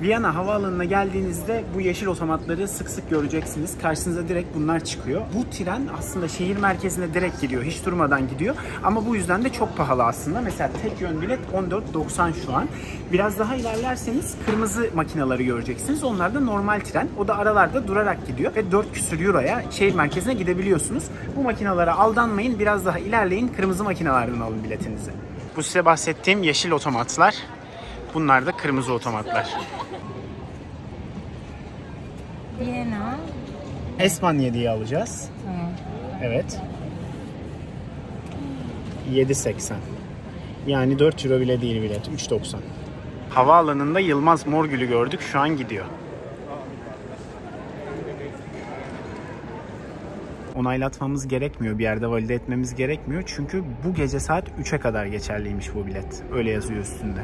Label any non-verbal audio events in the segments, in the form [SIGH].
Viyana havaalanına geldiğinizde bu yeşil otomatları sık sık göreceksiniz. Karşınıza direkt bunlar çıkıyor. Bu tren aslında şehir merkezine direkt gidiyor. Hiç durmadan gidiyor. Ama bu yüzden de çok pahalı aslında. Mesela tek yön bilet 14.90 şu an. Biraz daha ilerlerseniz kırmızı makinaları göreceksiniz. Onlar da normal tren. O da aralarda durarak gidiyor. Ve 4 küsür euroya şehir merkezine gidebiliyorsunuz. Bu makinalara aldanmayın. Biraz daha ilerleyin. Kırmızı makinalardan alın biletinizi. Bu size bahsettiğim yeşil otomatlar. Bunlar da kırmızı otomatlar. Viyana. Espanya diye alacağız. Tamam. Evet. 7.80. Yani 4 euro bile değil bilet. 3.90. Havaalanında Yılmaz Morgül'ü gördük. Şu an gidiyor. Onaylatmamız gerekmiyor. Bir yerde valide etmemiz gerekmiyor. Çünkü bu gece saat 3'e kadar geçerliymiş bu bilet. Öyle yazıyor üstünde.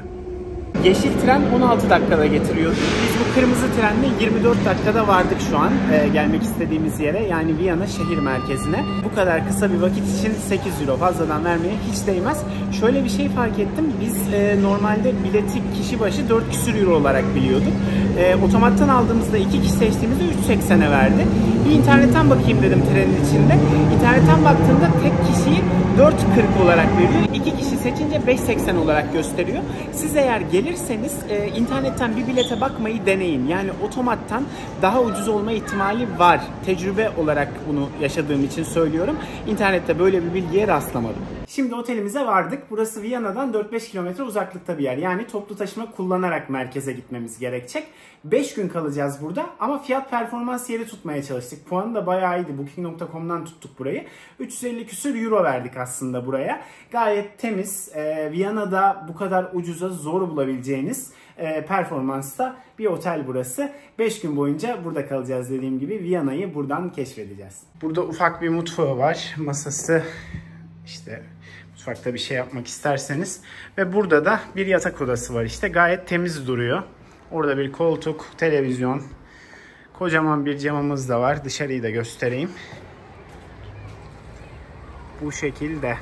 Yeşil tren 16 dakikada getiriyordu. Biz bu kırmızı trenle 24 dakikada vardık şu an e, gelmek istediğimiz yere. Yani Viyana şehir merkezine. Bu kadar kısa bir vakit için 8 euro fazladan vermeye hiç değmez. Şöyle bir şey fark ettim. Biz e, normalde bileti kişi başı 4 küsür euro olarak biliyorduk. E, otomattan aldığımızda iki kişi seçtiğimizde 3.80'e verdi. Bir internetten bakayım dedim trenin içinde. İnternetten baktığımda tek kişiyi 4.40 olarak veriyor. İki kişi seçince 5.80 olarak gösteriyor. Siz eğer gelirseniz e, internetten bir bilete bakmayı deneyin. Yani otomattan daha ucuz olma ihtimali var. Tecrübe olarak bunu yaşadığım için söylüyorum. İnternette böyle bir bilgiye rastlamadım. Şimdi otelimize vardık. Burası Viyana'dan 4-5 kilometre uzaklıkta bir yer. Yani toplu taşıma kullanarak merkeze gitmemiz gerekecek. 5 gün kalacağız burada ama fiyat performans yeri tutmaya çalıştık. Puanı da bayağı iyiydi. Booking.com'dan tuttuk burayı. 350 küsür euro verdik aslında buraya. Gayet temiz. Ee, Viyana'da bu kadar ucuza zor bulabileceğiniz e, performansta bir otel burası. 5 gün boyunca burada kalacağız dediğim gibi. Viyana'yı buradan keşfedeceğiz. Burada ufak bir mutfağı var. Masası işte mutfakta bir şey yapmak isterseniz. Ve burada da bir yatak odası var işte. Gayet temiz duruyor. Orada bir koltuk, televizyon, kocaman bir camımız da var. Dışarıyı da göstereyim. Bu şekilde.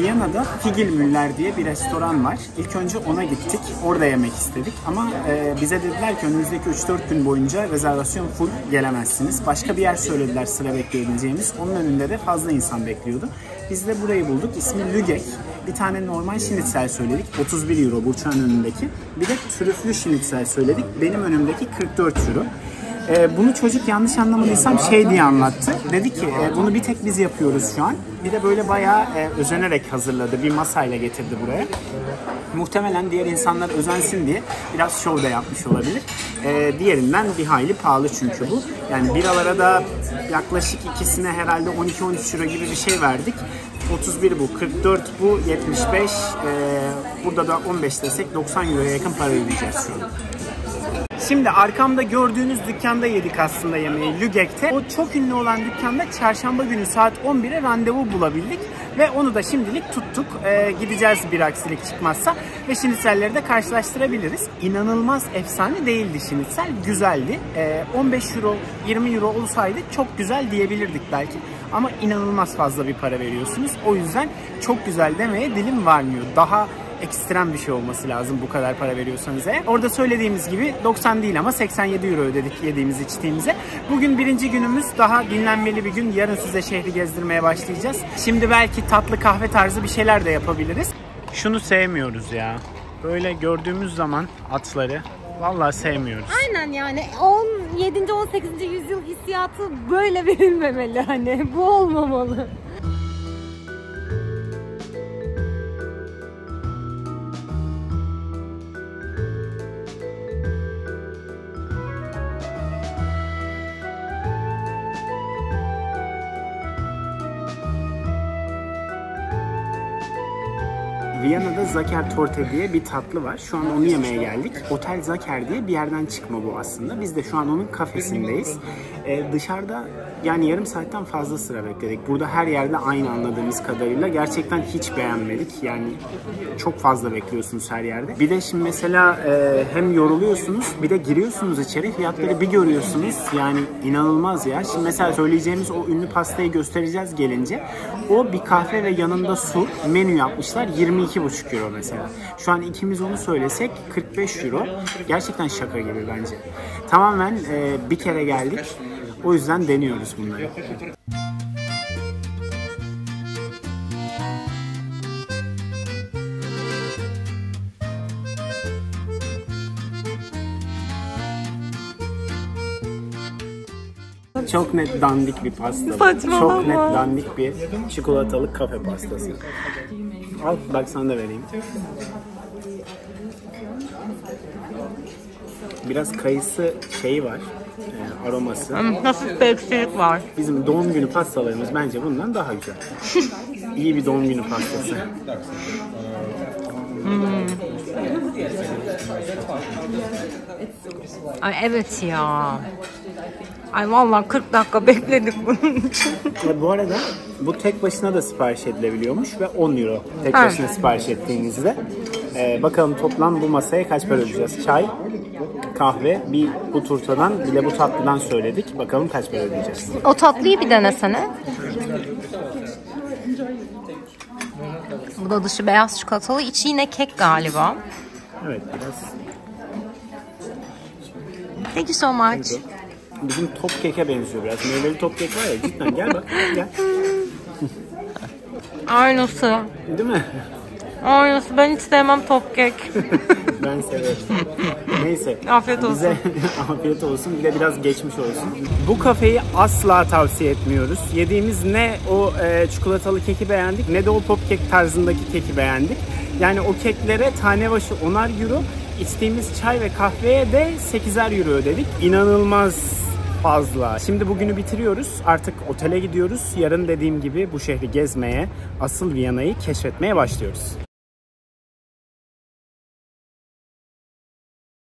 Viyana'da Figelmüller diye bir restoran var. İlk önce ona gittik. Orada yemek istedik. Ama e, bize dediler ki önümüzdeki 3-4 gün boyunca rezervasyon full gelemezsiniz. Başka bir yer söylediler sıra bekleyebileceğimiz. Onun önünde de fazla insan bekliyordu. Biz de burayı bulduk. İsmi Lügek. Bir tane normal şinitsel söyledik. 31 euro Burçak'ın önündeki. Bir de trüflü şinitsel söyledik. Benim önümdeki 44 euro. Ee, bunu çocuk yanlış anlamadıysam şey diye anlattı. Dedi ki e, bunu bir tek biz yapıyoruz şu an. Bir de böyle bayağı e, özenerek hazırladı. Bir masayla getirdi buraya. Muhtemelen diğer insanlar özensin diye biraz şov da yapmış olabilir. E, diğerinden bir hayli pahalı çünkü bu. Yani biralara da yaklaşık ikisine herhalde 12-13 euro gibi bir şey verdik. 31 bu, 44 bu, 75. E, burada da 15 desek 90 euroya yakın para ödeyeceğiz şu an. Şimdi arkamda gördüğünüz dükkanda yedik aslında yemeği Lügek'te. O çok ünlü olan dükkanda çarşamba günü saat 11'e randevu bulabildik. Ve onu da şimdilik tuttuk. Ee, gideceğiz bir aksilik çıkmazsa. Ve şinitselleri de karşılaştırabiliriz. İnanılmaz efsane değildi şinitsel. Güzeldi. Ee, 15 euro, 20 euro olsaydı çok güzel diyebilirdik belki. Ama inanılmaz fazla bir para veriyorsunuz. O yüzden çok güzel demeye dilim varmıyor. Daha ekstrem bir şey olması lazım bu kadar para veriyorsanız eğer. Orada söylediğimiz gibi 90 değil ama 87 euro ödedik yediğimiz içtiğimize. Bugün birinci günümüz daha dinlenmeli bir gün. Yarın size şehri gezdirmeye başlayacağız. Şimdi belki tatlı kahve tarzı bir şeyler de yapabiliriz. Şunu sevmiyoruz ya. Böyle gördüğümüz zaman atları vallahi sevmiyoruz. Aynen yani 17. 18. yüzyıl hissiyatı böyle [LAUGHS] verilmemeli hani bu olmamalı. Viyana'da Zaker Torte diye bir tatlı var. Şu an onu yemeye geldik. Otel Zaker diye bir yerden çıkma bu aslında. Biz de şu an onun kafesindeyiz. Ee, dışarıda yani yarım saatten fazla sıra bekledik. Burada her yerde aynı anladığımız kadarıyla. Gerçekten hiç beğenmedik. Yani çok fazla bekliyorsunuz her yerde. Bir de şimdi mesela e, hem yoruluyorsunuz bir de giriyorsunuz içeri fiyatları bir görüyorsunuz. Yani inanılmaz ya. Şimdi mesela söyleyeceğimiz o ünlü pastayı göstereceğiz gelince. O bir kahve ve yanında su menü yapmışlar. 22,5 euro mesela. Şu an ikimiz onu söylesek 45 euro. Gerçekten şaka gibi bence. Tamamen e, bir kere geldik. O yüzden deniyoruz bunları. Çok net dandik bir pasta. Saçmalama. Çok net dandik bir çikolatalı kafe pastası. Al bak sana da vereyim. Biraz kayısı şeyi var. e, aroması. Hafif bir var. Bizim doğum günü pastalarımız bence bundan daha güzel. İyi bir doğum günü pastası. Ay evet ya. Ay vallahi 40 dakika bekledik bunun için. [LAUGHS] Ve bu arada bu tek başına da sipariş edilebiliyormuş ve 10 euro tek Ha. başına sipariş ettiğinizde. Ee, bakalım toplam bu masaya kaç para ödeyeceğiz? Çay, kahve, bir bu turtadan bir de bu tatlıdan söyledik. Bakalım kaç para ödeyeceğiz? O tatlıyı bir denesene. Bu da dışı beyaz çikolatalı, içi yine kek galiba. Evet biraz Thank you so much. Bizim top keke benziyor biraz. Meyveli top kek var ya cidden gel bak gel. Aynısı. Değil mi? Aynısı. Ben hiç sevmem top kek. [LAUGHS] Ben severim. Neyse. Afiyet olsun. Bize [LAUGHS] afiyet olsun. Bir de biraz geçmiş olsun. Bu kafeyi asla tavsiye etmiyoruz. Yediğimiz ne o e, çikolatalı keki beğendik ne de o pop kek tarzındaki keki beğendik. Yani o keklere tane başı 10'ar euro, içtiğimiz çay ve kahveye de 8'er euro ödedik. İnanılmaz fazla. Şimdi bugünü bitiriyoruz. Artık otele gidiyoruz. Yarın dediğim gibi bu şehri gezmeye, asıl Viyana'yı keşfetmeye başlıyoruz.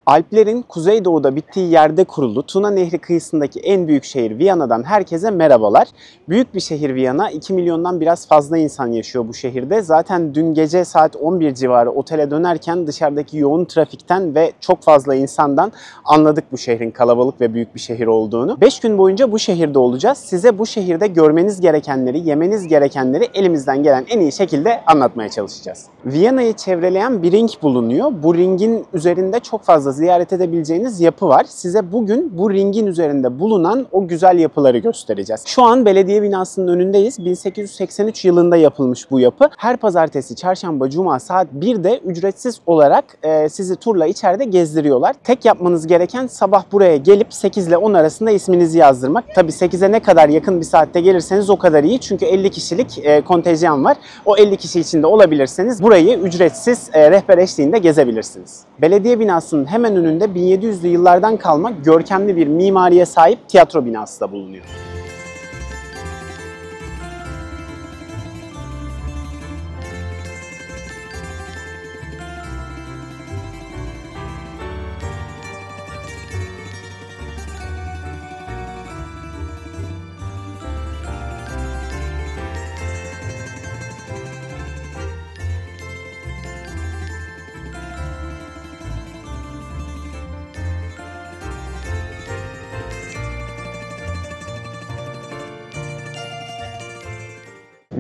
Alplerin kuzeydoğuda bittiği yerde kurulu Tuna Nehri kıyısındaki en büyük şehir Viyana'dan herkese merhabalar. Büyük bir şehir Viyana. 2 milyondan biraz fazla insan yaşıyor bu şehirde. Zaten dün gece saat 11 civarı otele dönerken dışarıdaki yoğun trafikten ve çok fazla insandan anladık bu şehrin kalabalık ve büyük bir şehir olduğunu. 5 gün boyunca bu şehirde olacağız. Size bu şehirde görmeniz gerekenleri, yemeniz gerekenleri elimizden gelen en iyi şekilde anlatmaya çalışacağız. Viyana'yı çevreleyen bir ring bulunuyor. Bu ringin üzerinde çok fazla ziyaret edebileceğiniz yapı var. Size bugün bu ringin üzerinde bulunan o güzel yapıları göstereceğiz. Şu an belediye binasının önündeyiz. 1883 yılında yapılmış bu yapı. Her pazartesi, çarşamba, cuma saat 1'de ücretsiz olarak e, sizi turla içeride gezdiriyorlar. Tek yapmanız gereken sabah buraya gelip 8 ile 10 arasında isminizi yazdırmak. Tabii 8'e ne kadar yakın bir saatte gelirseniz o kadar iyi. Çünkü 50 kişilik e, kontenjan var. O 50 kişi içinde olabilirseniz burayı ücretsiz e, rehber eşliğinde gezebilirsiniz. Belediye binasının hemen önünde 1700'lü yıllardan kalma görkemli bir mimariye sahip tiyatro binası da bulunuyor.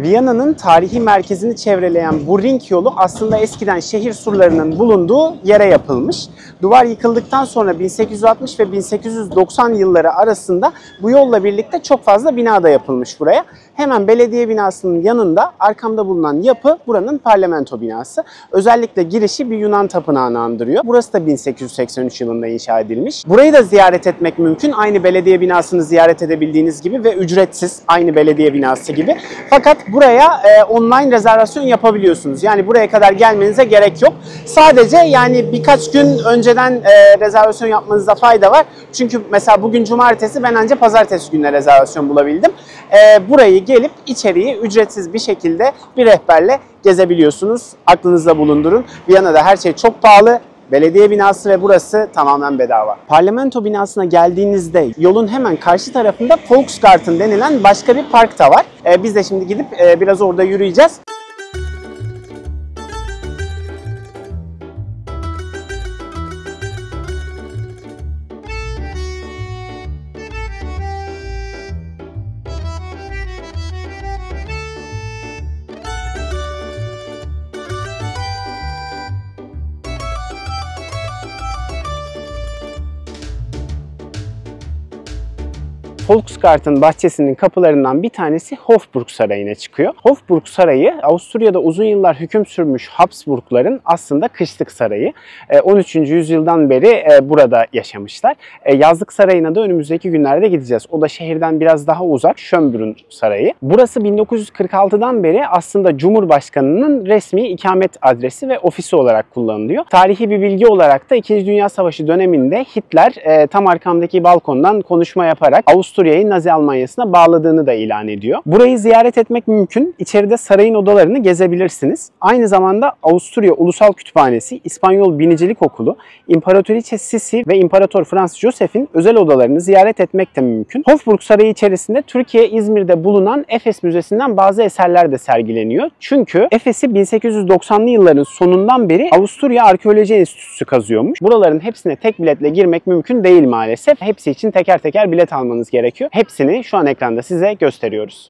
Viyana'nın tarihi merkezini çevreleyen bu ring yolu aslında eskiden şehir surlarının bulunduğu yere yapılmış. Duvar yıkıldıktan sonra 1860 ve 1890 yılları arasında bu yolla birlikte çok fazla bina da yapılmış buraya. Hemen belediye binasının yanında arkamda bulunan yapı buranın parlamento binası. Özellikle girişi bir Yunan tapınağını andırıyor. Burası da 1883 yılında inşa edilmiş. Burayı da ziyaret etmek mümkün. Aynı belediye binasını ziyaret edebildiğiniz gibi ve ücretsiz aynı belediye binası gibi. Fakat buraya e, online rezervasyon yapabiliyorsunuz. Yani buraya kadar gelmenize gerek yok. Sadece yani birkaç gün önceden e, rezervasyon yapmanızda fayda var. Çünkü mesela bugün cumartesi ben ancak pazartesi gününe rezervasyon bulabildim. E, burayı gelip içeriği ücretsiz bir şekilde bir rehberle gezebiliyorsunuz. Aklınızda bulundurun. Viyana'da her şey çok pahalı. Belediye binası ve burası tamamen bedava. Parlamento binasına geldiğinizde yolun hemen karşı tarafında Volksgarten denilen başka bir park da var. Ee, biz de şimdi gidip e, biraz orada yürüyeceğiz. Volksgarten bahçesinin kapılarından bir tanesi Hofburg Sarayı'na çıkıyor. Hofburg Sarayı Avusturya'da uzun yıllar hüküm sürmüş Habsburgların aslında kışlık sarayı. 13. yüzyıldan beri burada yaşamışlar. Yazlık Sarayı'na da önümüzdeki günlerde gideceğiz. O da şehirden biraz daha uzak Schönbrunn Sarayı. Burası 1946'dan beri aslında Cumhurbaşkanı'nın resmi ikamet adresi ve ofisi olarak kullanılıyor. Tarihi bir bilgi olarak da 2. Dünya Savaşı döneminde Hitler tam arkamdaki balkondan konuşma yaparak Avusturya Avusturya'yı Nazi Almanyası'na bağladığını da ilan ediyor. Burayı ziyaret etmek mümkün. İçeride sarayın odalarını gezebilirsiniz. Aynı zamanda Avusturya Ulusal Kütüphanesi, İspanyol Binicilik Okulu, İmparatoriçe Sisi ve İmparator Frans Josef'in özel odalarını ziyaret etmek de mümkün. Hofburg Sarayı içerisinde Türkiye İzmir'de bulunan Efes Müzesi'nden bazı eserler de sergileniyor. Çünkü Efes'i 1890'lı yılların sonundan beri Avusturya Arkeoloji Enstitüsü kazıyormuş. Buraların hepsine tek biletle girmek mümkün değil maalesef. Hepsi için teker teker bilet almanız gerekiyor gerekiyor. Hepsini şu an ekranda size gösteriyoruz.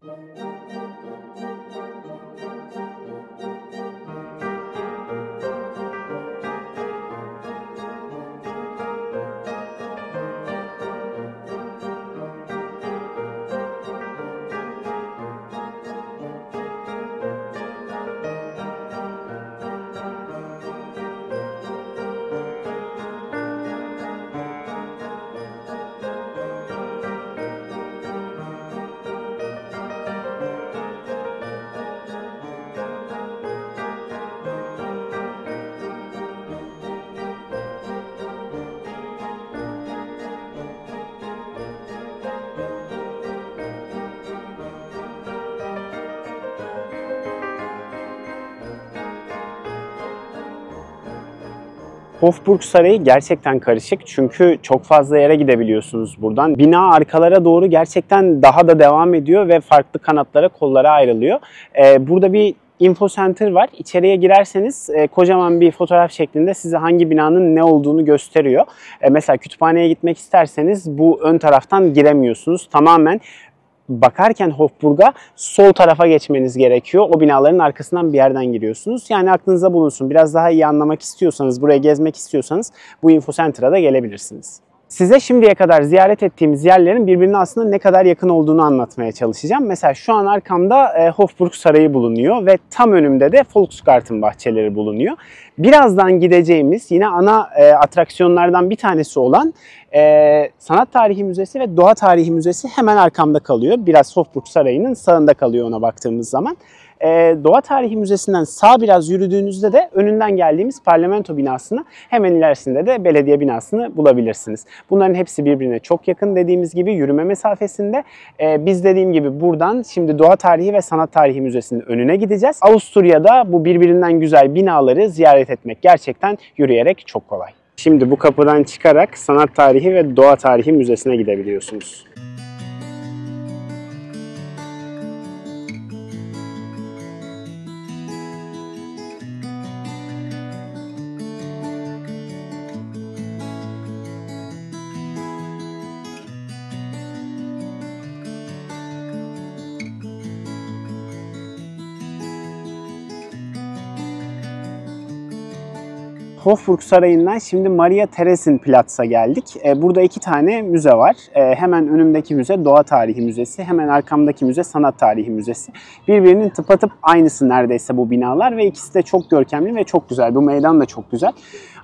Hofburg Sarayı gerçekten karışık çünkü çok fazla yere gidebiliyorsunuz buradan. Bina arkalara doğru gerçekten daha da devam ediyor ve farklı kanatlara, kollara ayrılıyor. Ee, burada bir info center var. İçeriye girerseniz e, kocaman bir fotoğraf şeklinde size hangi binanın ne olduğunu gösteriyor. E, mesela kütüphaneye gitmek isterseniz bu ön taraftan giremiyorsunuz. Tamamen bakarken Hofburg'a sol tarafa geçmeniz gerekiyor. O binaların arkasından bir yerden giriyorsunuz. Yani aklınıza bulunsun. Biraz daha iyi anlamak istiyorsanız, buraya gezmek istiyorsanız bu info center'a da gelebilirsiniz. Size şimdiye kadar ziyaret ettiğimiz yerlerin birbirine aslında ne kadar yakın olduğunu anlatmaya çalışacağım. Mesela şu an arkamda e, Hofburg Sarayı bulunuyor ve tam önümde de Volksgarten bahçeleri bulunuyor. Birazdan gideceğimiz yine ana e, atraksiyonlardan bir tanesi olan e, Sanat Tarihi Müzesi ve Doğa Tarihi Müzesi hemen arkamda kalıyor. Biraz Hofburg Sarayı'nın sağında kalıyor ona baktığımız zaman. E, Doğa Tarihi Müzesi'nden sağ biraz yürüdüğünüzde de önünden geldiğimiz parlamento binasını hemen ilerisinde de belediye binasını bulabilirsiniz. Bunların hepsi birbirine çok yakın dediğimiz gibi yürüme mesafesinde. E, biz dediğim gibi buradan şimdi Doğa Tarihi ve Sanat Tarihi Müzesi'nin önüne gideceğiz. Avusturya'da bu birbirinden güzel binaları ziyaret etmek gerçekten yürüyerek çok kolay. Şimdi bu kapıdan çıkarak Sanat Tarihi ve Doğa Tarihi Müzesi'ne gidebiliyorsunuz. Hofburg Sarayı'ndan şimdi Maria Theresin Platz'a geldik. E, burada iki tane müze var. E, hemen önümdeki müze Doğa Tarihi Müzesi, hemen arkamdaki müze Sanat Tarihi Müzesi. Birbirinin tıpatıp aynısı neredeyse bu binalar ve ikisi de çok görkemli ve çok güzel. Bu meydan da çok güzel.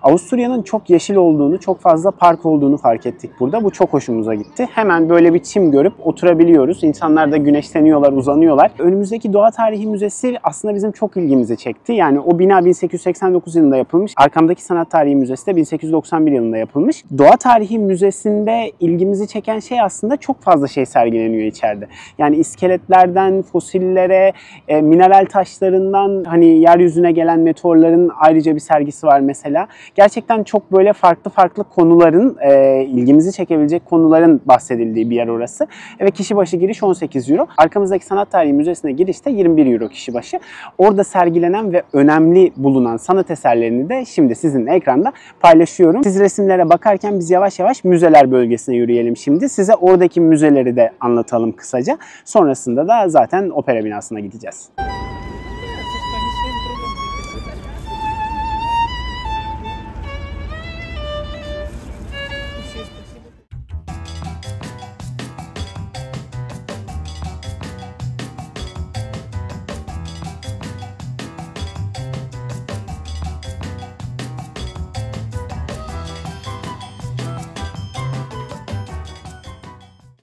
Avusturya'nın çok yeşil olduğunu, çok fazla park olduğunu fark ettik burada. Bu çok hoşumuza gitti. Hemen böyle bir çim görüp oturabiliyoruz. İnsanlar da güneşleniyorlar, uzanıyorlar. Önümüzdeki Doğa Tarihi Müzesi aslında bizim çok ilgimizi çekti. Yani o bina 1889 yılında yapılmış. Arkamdaki Sanat Tarihi Müzesi de 1891 yılında yapılmış. Doğa Tarihi Müzesi'nde ilgimizi çeken şey aslında çok fazla şey sergileniyor içeride. Yani iskeletlerden fosillere, e, mineral taşlarından hani yeryüzüne gelen meteorların ayrıca bir sergisi var mesela. Gerçekten çok böyle farklı farklı konuların, e, ilgimizi çekebilecek konuların bahsedildiği bir yer orası. Ve kişi başı giriş 18 euro. Arkamızdaki Sanat Tarihi Müzesi'ne giriş de 21 euro kişi başı. Orada sergilenen ve önemli bulunan sanat eserlerini de şimdi sizinle ekranda paylaşıyorum. Siz resimlere bakarken biz yavaş yavaş müzeler bölgesine yürüyelim şimdi. Size oradaki müzeleri de anlatalım kısaca. Sonrasında da zaten opera binasına gideceğiz.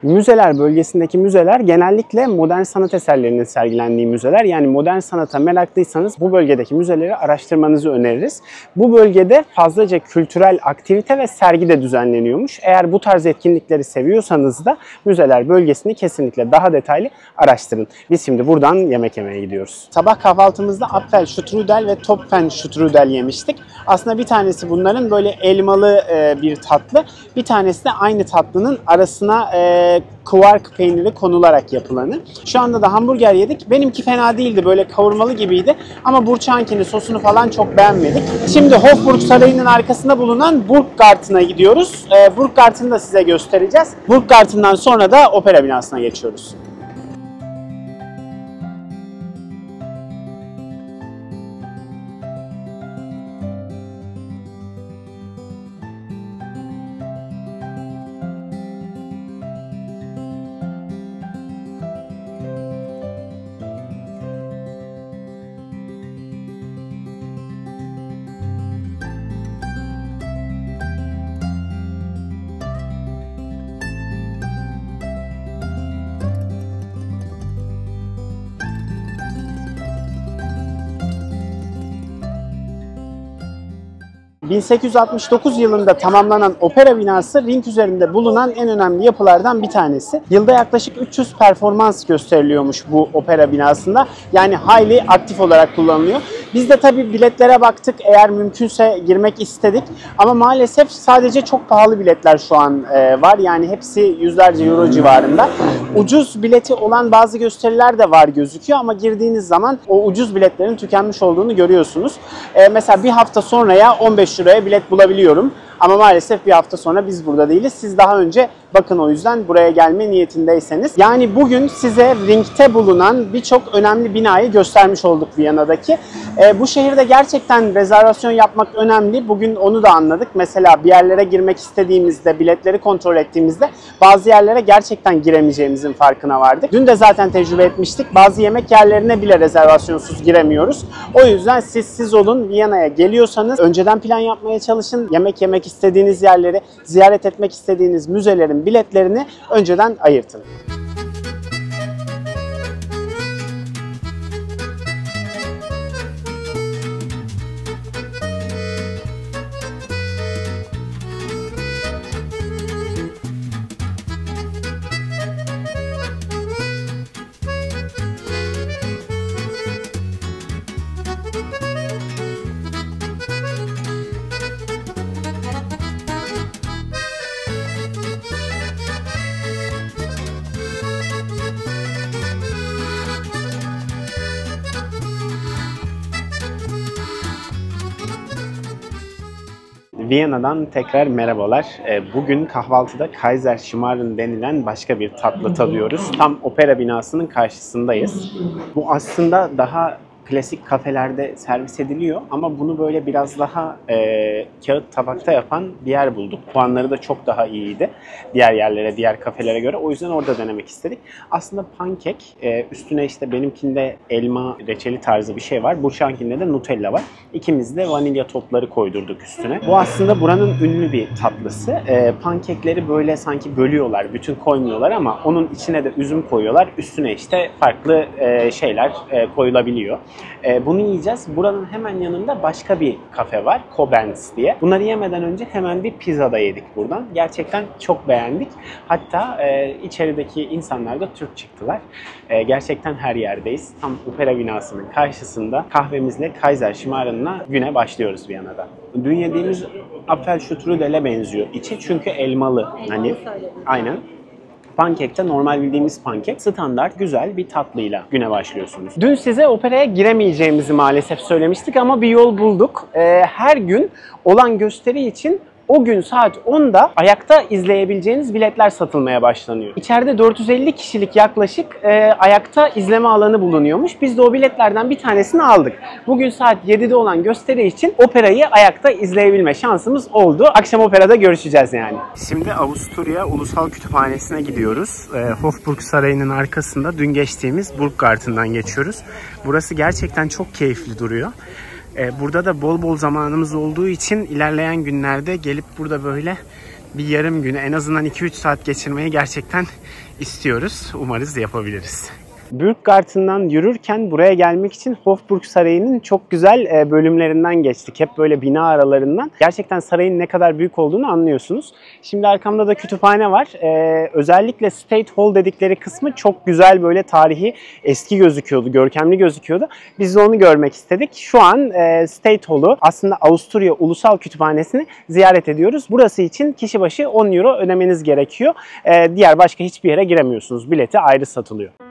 Müzeler bölgesindeki müzeler genellikle modern sanat eserlerinin sergilendiği müzeler. Yani modern sanata meraklıysanız bu bölgedeki müzeleri araştırmanızı öneririz. Bu bölgede fazlaca kültürel aktivite ve sergi de düzenleniyormuş. Eğer bu tarz etkinlikleri seviyorsanız da müzeler bölgesini kesinlikle daha detaylı araştırın. Biz şimdi buradan yemek yemeye gidiyoruz. Sabah kahvaltımızda Apfel Strudel ve Topfen Strudel yemiştik. Aslında bir tanesi bunların böyle elmalı bir tatlı. Bir tanesi de aynı tatlının arasına kvark peyniri konularak yapılanı. Şu anda da hamburger yedik. Benimki fena değildi. Böyle kavurmalı gibiydi. Ama Burçankini sosunu falan çok beğenmedik. Şimdi Hofburg Sarayı'nın arkasında bulunan Burggarten'a gidiyoruz. Ee, Burggarten'ı da size göstereceğiz. Burggarten'dan sonra da opera binasına geçiyoruz. ...1869 yılında tamamlanan opera binası ring üzerinde bulunan en önemli yapılardan bir tanesi. Yılda yaklaşık 300 performans gösteriliyormuş bu opera binasında. Yani hayli aktif olarak kullanılıyor. Biz de tabii biletlere baktık. Eğer mümkünse girmek istedik. Ama maalesef sadece çok pahalı biletler şu an e, var. Yani hepsi yüzlerce euro civarında. Ucuz bileti olan bazı gösteriler de var gözüküyor ama girdiğiniz zaman o ucuz biletlerin tükenmiş olduğunu görüyorsunuz. E, mesela bir hafta sonraya 15 liraya bilet bulabiliyorum. Ama maalesef bir hafta sonra biz burada değiliz. Siz daha önce bakın o yüzden buraya gelme niyetindeyseniz. Yani bugün size ringte bulunan birçok önemli binayı göstermiş olduk Viyana'daki. E, bu şehirde gerçekten rezervasyon yapmak önemli. Bugün onu da anladık. Mesela bir yerlere girmek istediğimizde, biletleri kontrol ettiğimizde bazı yerlere gerçekten giremeyeceğimizin farkına vardık. Dün de zaten tecrübe etmiştik. Bazı yemek yerlerine bile rezervasyonsuz giremiyoruz. O yüzden siz siz olun Viyana'ya geliyorsanız önceden plan yapmaya çalışın. Yemek yemek istediğiniz yerleri, ziyaret etmek istediğiniz müzelerin biletlerini önceden ayırtın. Viyana'dan tekrar merhabalar. Ee, Bugün kahvaltıda Kaiser Schmarren denilen başka bir tatlı tadıyoruz. Tam opera binasının karşısındayız. Bu aslında daha klasik kafelerde servis ediliyor ama bunu böyle biraz daha e, kağıt tabakta yapan bir yer bulduk. Puanları da çok daha iyiydi diğer yerlere, diğer kafelere göre. O yüzden orada denemek istedik. Aslında pankek, e, üstüne işte benimkinde elma reçeli tarzı bir şey var. Burçankinde de Nutella var. İkimiz de vanilya topları koydurduk üstüne. Bu aslında buranın ünlü bir tatlısı. E, pankekleri böyle sanki bölüyorlar, bütün koymuyorlar ama onun içine de üzüm koyuyorlar. Üstüne işte farklı e, şeyler e, koyulabiliyor. E, bunu yiyeceğiz. Buranın hemen yanında başka bir kafe var. Kobens diye. Bunları yemeden önce hemen bir pizza da yedik buradan. Gerçekten çok beğendik. Hatta e, içerideki insanlar da Türk çıktılar. E, gerçekten her yerdeyiz. Tam opera binasının karşısında kahvemizle Kaiser Schmarren'la güne başlıyoruz Viyana'da. Dün yediğimiz Apfelstrudele benziyor. İçi çünkü elmalı. Hani aynen. Pankekte normal bildiğimiz pankek standart güzel bir tatlıyla güne başlıyorsunuz. Dün size operaya giremeyeceğimizi maalesef söylemiştik ama bir yol bulduk. Ee, her gün olan gösteri için o gün saat 10'da ayakta izleyebileceğiniz biletler satılmaya başlanıyor. İçeride 450 kişilik yaklaşık e, ayakta izleme alanı bulunuyormuş. Biz de o biletlerden bir tanesini aldık. Bugün saat 7'de olan gösteri için operayı ayakta izleyebilme şansımız oldu. Akşam operada görüşeceğiz yani. Şimdi Avusturya Ulusal Kütüphanesi'ne gidiyoruz. E, Hofburg Sarayı'nın arkasında dün geçtiğimiz Burggarten'dan geçiyoruz. Burası gerçekten çok keyifli duruyor. E, burada da bol bol zamanımız olduğu için ilerleyen günlerde gelip burada böyle bir yarım günü en azından 2-3 saat geçirmeyi gerçekten istiyoruz. Umarız yapabiliriz. Bürggarten'dan yürürken buraya gelmek için Hofburg Sarayı'nın çok güzel e, bölümlerinden geçtik. Hep böyle bina aralarından. Gerçekten sarayın ne kadar büyük olduğunu anlıyorsunuz. Şimdi arkamda da kütüphane var. Ee, özellikle State Hall dedikleri kısmı çok güzel böyle tarihi eski gözüküyordu, görkemli gözüküyordu. Biz de onu görmek istedik. Şu an e, State Hall'u aslında Avusturya Ulusal Kütüphanesi'ni ziyaret ediyoruz. Burası için kişi başı 10 euro ödemeniz gerekiyor. Ee, diğer başka hiçbir yere giremiyorsunuz. Bileti ayrı satılıyor.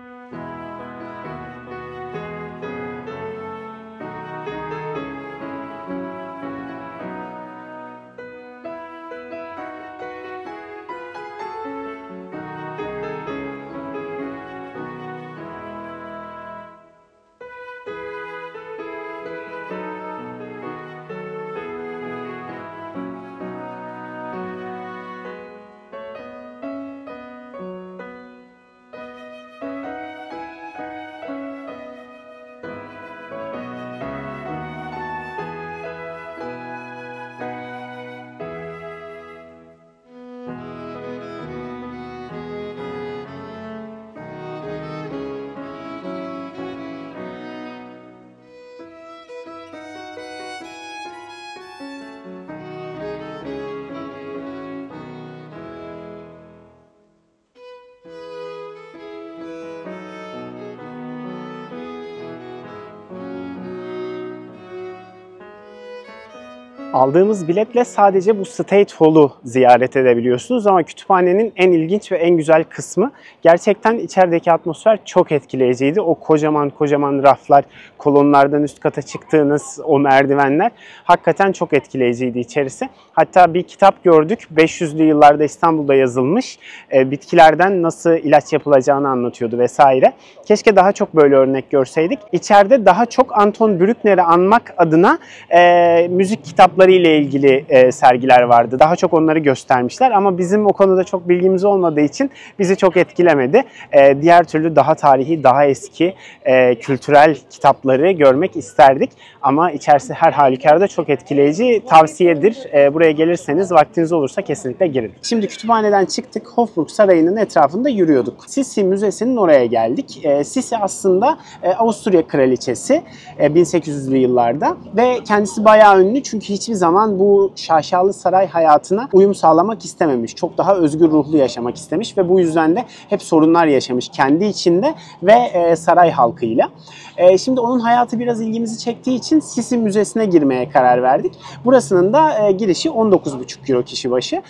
Aldığımız biletle sadece bu State Hall'u ziyaret edebiliyorsunuz ama kütüphanenin en ilginç ve en güzel kısmı gerçekten içerideki atmosfer çok etkileyiciydi. O kocaman kocaman raflar, kolonlardan üst kata çıktığınız o merdivenler hakikaten çok etkileyiciydi içerisi. Hatta bir kitap gördük 500'lü yıllarda İstanbul'da yazılmış e, bitkilerden nasıl ilaç yapılacağını anlatıyordu vesaire. Keşke daha çok böyle örnek görseydik. İçeride daha çok Anton Bruckner'i anmak adına e, müzik kitapları ile ilgili e, sergiler vardı. Daha çok onları göstermişler ama bizim o konuda çok bilgimiz olmadığı için bizi çok etkilemedi. E, diğer türlü daha tarihi, daha eski e, kültürel kitapları görmek isterdik. Ama içerisi her halükarda çok etkileyici. Tavsiyedir. E, buraya gelirseniz vaktiniz olursa kesinlikle girin. Şimdi kütüphaneden çıktık. Hofburg Sarayı'nın etrafında yürüyorduk. Sisi Müzesi'nin oraya geldik. E, Sisi aslında e, Avusturya Kraliçesi e, 1800'lü yıllarda ve kendisi bayağı ünlü çünkü hiçbir zaman bu şaşalı saray hayatına uyum sağlamak istememiş. Çok daha özgür ruhlu yaşamak istemiş ve bu yüzden de hep sorunlar yaşamış kendi içinde ve e, saray halkıyla. E, şimdi onun hayatı biraz ilgimizi çektiği için Sisi Müzesi'ne girmeye karar verdik. Burasının da e, girişi 19,5 euro kişi başı.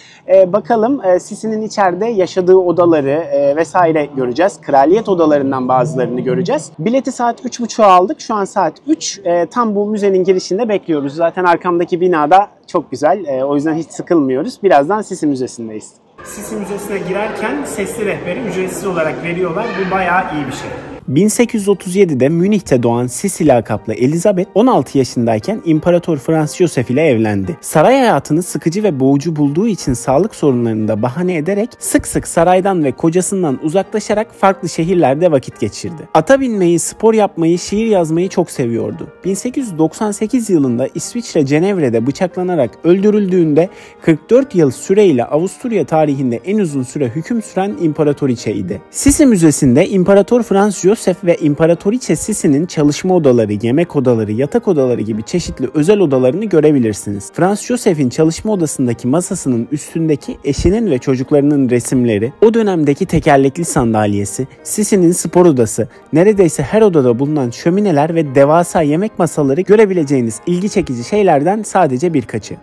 Bakalım Sisi'nin içeride yaşadığı odaları vesaire göreceğiz. Kraliyet odalarından bazılarını göreceğiz. Bileti saat 3.30'a aldık. Şu an saat 3. E, tam bu müzenin girişinde bekliyoruz. Zaten arkamdaki binada çok güzel. E, o yüzden hiç sıkılmıyoruz. Birazdan Sisi Müzesi'ndeyiz. Sisi Müzesi'ne girerken sesli rehberi ücretsiz olarak veriyorlar. Bu bayağı iyi bir şey. 1837'de Münih'te doğan Sisi lakaplı Elizabeth 16 yaşındayken İmparator Frans Joseph ile evlendi. Saray hayatını sıkıcı ve boğucu bulduğu için sağlık sorunlarını da bahane ederek sık sık saraydan ve kocasından uzaklaşarak farklı şehirlerde vakit geçirdi. Ata binmeyi, spor yapmayı, şiir yazmayı çok seviyordu. 1898 yılında İsviçre Cenevre'de bıçaklanarak öldürüldüğünde 44 yıl süreyle Avusturya tarihinde en uzun süre hüküm süren imparatoriçeydi. Sisi Müzesi'nde İmparator Frans Joseph ve İmparatoriçe Sisi'nin çalışma odaları, yemek odaları, yatak odaları gibi çeşitli özel odalarını görebilirsiniz. Frans Joseph'in çalışma odasındaki masasının üstündeki eşinin ve çocuklarının resimleri, o dönemdeki tekerlekli sandalyesi, Sisi'nin spor odası, neredeyse her odada bulunan şömineler ve devasa yemek masaları görebileceğiniz ilgi çekici şeylerden sadece birkaçı.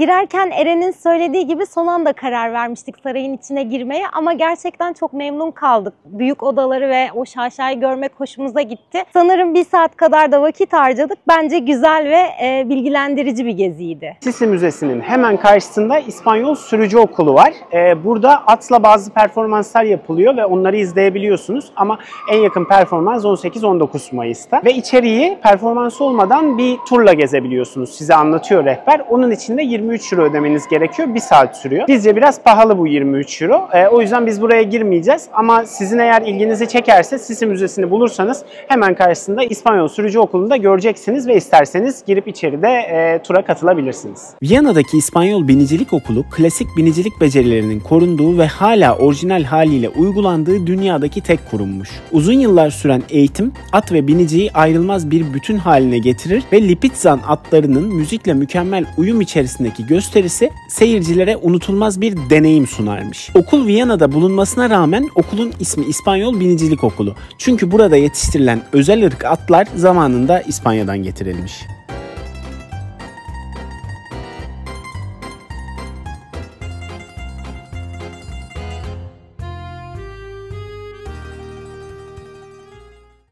Girerken Eren'in söylediği gibi son anda karar vermiştik sarayın içine girmeye ama gerçekten çok memnun kaldık. Büyük odaları ve o şaşayı görmek hoşumuza gitti. Sanırım bir saat kadar da vakit harcadık. Bence güzel ve e, bilgilendirici bir geziydi. Sisi Müzesi'nin hemen karşısında İspanyol Sürücü Okulu var. Ee, burada atla bazı performanslar yapılıyor ve onları izleyebiliyorsunuz. Ama en yakın performans 18-19 Mayıs'ta. Ve içeriği performans olmadan bir turla gezebiliyorsunuz. Size anlatıyor rehber. Onun içinde 23 euro ödemeniz gerekiyor. Bir saat sürüyor. Bizce biraz pahalı bu 23 euro. E, o yüzden biz buraya girmeyeceğiz. Ama sizin eğer ilginizi çekerse Sisi Müzesi'ni bulursanız hemen karşısında İspanyol Sürücü Okulu'nda göreceksiniz ve isterseniz girip içeride e, tura katılabilirsiniz. Viyana'daki İspanyol Binicilik Okulu klasik binicilik becerilerinin korunduğu ve hala orijinal haliyle uygulandığı dünyadaki tek kurummuş. Uzun yıllar süren eğitim at ve biniciyi ayrılmaz bir bütün haline getirir ve Lipizzan atlarının müzikle mükemmel uyum içerisinde içerisindeki gösterisi seyircilere unutulmaz bir deneyim sunarmış. Okul Viyana'da bulunmasına rağmen okulun ismi İspanyol Binicilik Okulu. Çünkü burada yetiştirilen özel ırk atlar zamanında İspanya'dan getirilmiş.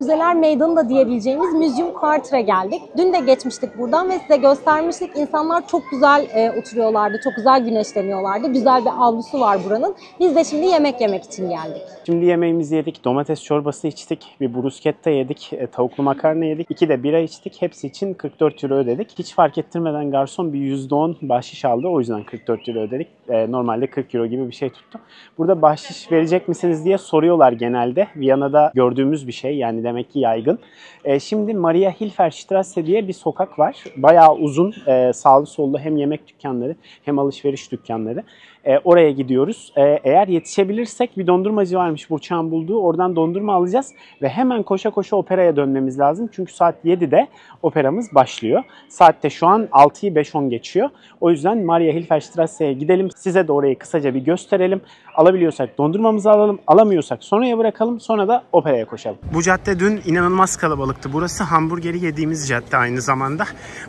Müzeler Meydanı da diyebileceğimiz Museum Quarter'a geldik. Dün de geçmiştik buradan ve size göstermiştik. İnsanlar çok güzel e, oturuyorlardı, çok güzel güneşleniyorlardı. Güzel bir avlusu var buranın. Biz de şimdi yemek yemek için geldik. Şimdi yemeğimizi yedik, domates çorbası içtik, bir bruschetta yedik, e, tavuklu makarna yedik, iki de bira içtik. Hepsi için 44 euro ödedik. Hiç fark ettirmeden garson bir %10 bahşiş aldı. O yüzden 44 euro ödedik. E, normalde 40 euro gibi bir şey tuttu. Burada bahşiş verecek misiniz diye soruyorlar genelde. Viyana'da gördüğümüz bir şey yani demek ki yaygın. E, şimdi Maria Hilferstrasse diye bir sokak var. Bayağı uzun, e, sağlı sollu hem yemek dükkanları hem alışveriş dükkanları. E, oraya gidiyoruz. E, eğer yetişebilirsek bir dondurmacı varmış Burçak'ın bulduğu. Oradan dondurma alacağız ve hemen koşa koşa operaya dönmemiz lazım. Çünkü saat 7'de operamız başlıyor. Saatte şu an 6'yı 5-10 geçiyor. O yüzden Maria Hilferstrasse'ye gidelim. Size de orayı kısaca bir gösterelim. Alabiliyorsak dondurmamızı alalım. Alamıyorsak sonraya bırakalım. Sonra da operaya koşalım. Bu cadde dün inanılmaz kalabalıktı. Burası hamburgeri yediğimiz cadde aynı zamanda.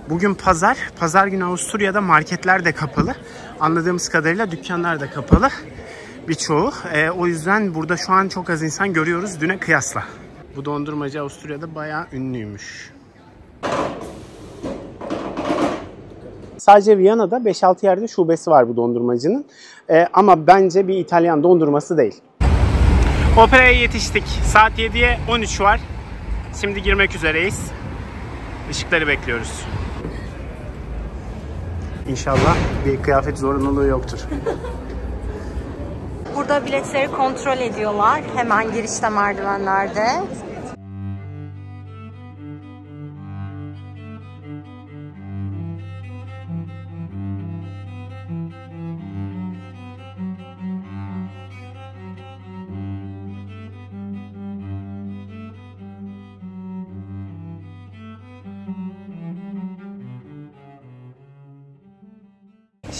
Bugün pazar. Pazar günü Avusturya'da marketler de kapalı. Anladığımız kadarıyla dükkanlar da kapalı. Birçoğu. E, o yüzden burada şu an çok az insan görüyoruz düne kıyasla. Bu dondurmacı Avusturya'da bayağı ünlüymüş. Sadece Viyana'da 5-6 yerde şubesi var bu dondurmacının. Ee, ama bence bir İtalyan dondurması değil. Operaya yetiştik. Saat 7'ye 13 var. Şimdi girmek üzereyiz. Işıkları bekliyoruz. İnşallah bir kıyafet zorunluluğu yoktur. Burada biletleri kontrol ediyorlar. Hemen girişte merdivenlerde.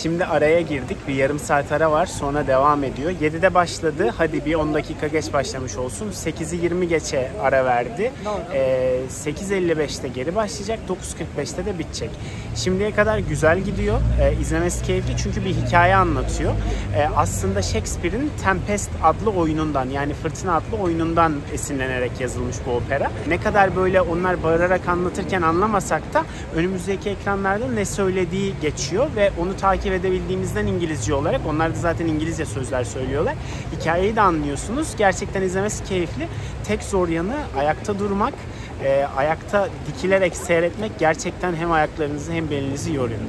Şimdi araya girdik. Bir yarım saat ara var. Sonra devam ediyor. 7'de başladı. Hadi bir 10 dakika geç başlamış olsun. 8'i 20 geçe ara verdi. Ee, 8.55'te geri başlayacak. 9.45'te de bitecek. Şimdiye kadar güzel gidiyor. Ee, izlemesi keyifli çünkü bir hikaye anlatıyor. Ee, aslında Shakespeare'in Tempest adlı oyunundan yani Fırtına adlı oyunundan esinlenerek yazılmış bu opera. Ne kadar böyle onlar bağırarak anlatırken anlamasak da önümüzdeki ekranlarda ne söylediği geçiyor ve onu takip edebildiğimizden İngilizce olarak onlar da zaten İngilizce sözler söylüyorlar. Hikayeyi de anlıyorsunuz. Gerçekten izlemesi keyifli. Tek zor yanı ayakta durmak. E, ayakta dikilerek seyretmek gerçekten hem ayaklarınızı hem belinizi yoruyor.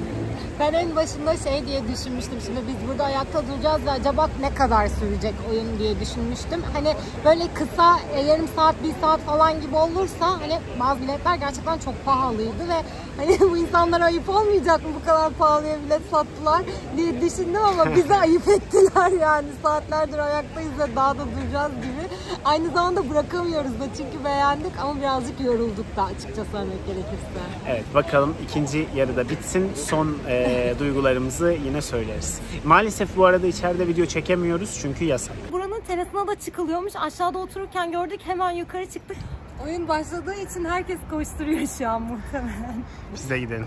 Ben en başında şey diye düşünmüştüm. Şimdi biz burada ayakta duracağız ve acaba ne kadar sürecek oyun diye düşünmüştüm. Hani böyle kısa e, yarım saat, bir saat falan gibi olursa hani bazı biletler gerçekten çok pahalıydı ve hani [LAUGHS] bu insanlara ayıp olmayacak mı bu kadar pahalıya bilet sattılar diye düşündüm ama bize ayıp ettiler yani. Saatlerdir ayaktayız ve daha da duracağız gibi. Aynı zamanda bırakamıyoruz da çünkü beğendik ama birazcık yorulduk da açıkça söylemek gerekirse. Evet bakalım ikinci yarıda bitsin. Son e, duygularımızı yine söyleriz. Maalesef bu arada içeride video çekemiyoruz çünkü yasak. Buranın terasına da çıkılıyormuş. Aşağıda otururken gördük hemen yukarı çıktık. Oyun başladığı için herkes koşturuyor şu an muhtemelen. Biz de gidelim.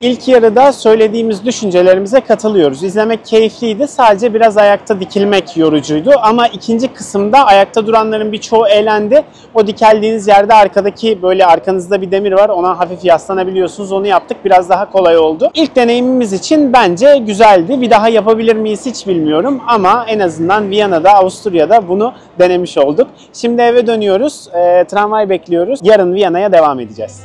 İlk yarıda söylediğimiz düşüncelerimize katılıyoruz. İzlemek keyifliydi. Sadece biraz ayakta dikilmek yorucuydu. Ama ikinci kısımda ayakta duranların birçoğu eğlendi. O dikeldiğiniz yerde arkadaki böyle arkanızda bir demir var. Ona hafif yaslanabiliyorsunuz. Onu yaptık. Biraz daha kolay oldu. İlk deneyimimiz için bence güzeldi. Bir daha yapabilir miyiz hiç bilmiyorum. Ama en azından Viyana'da, Avusturya'da bunu denemiş olduk. Şimdi eve dönüyoruz. E, tramvay bekliyoruz. Yarın Viyana'ya devam edeceğiz.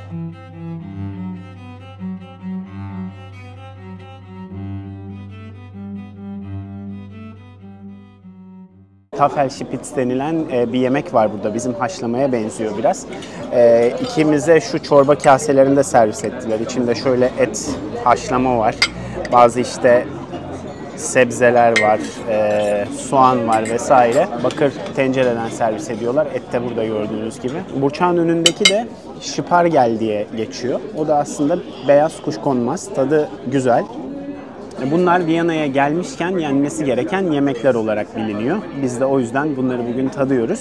Tafelspitz denilen e, bir yemek var burada. Bizim haşlamaya benziyor biraz. E, ikimize şu çorba kaselerinde servis ettiler. İçinde şöyle et haşlama var. Bazı işte sebzeler var, e, soğan var vesaire. Bakır tencereden servis ediyorlar. Et de burada gördüğünüz gibi. Burçağın önündeki de şipargel diye geçiyor. O da aslında beyaz kuşkonmaz. Tadı güzel. Bunlar Viyana'ya gelmişken yenmesi gereken yemekler olarak biliniyor. Biz de o yüzden bunları bugün tadıyoruz.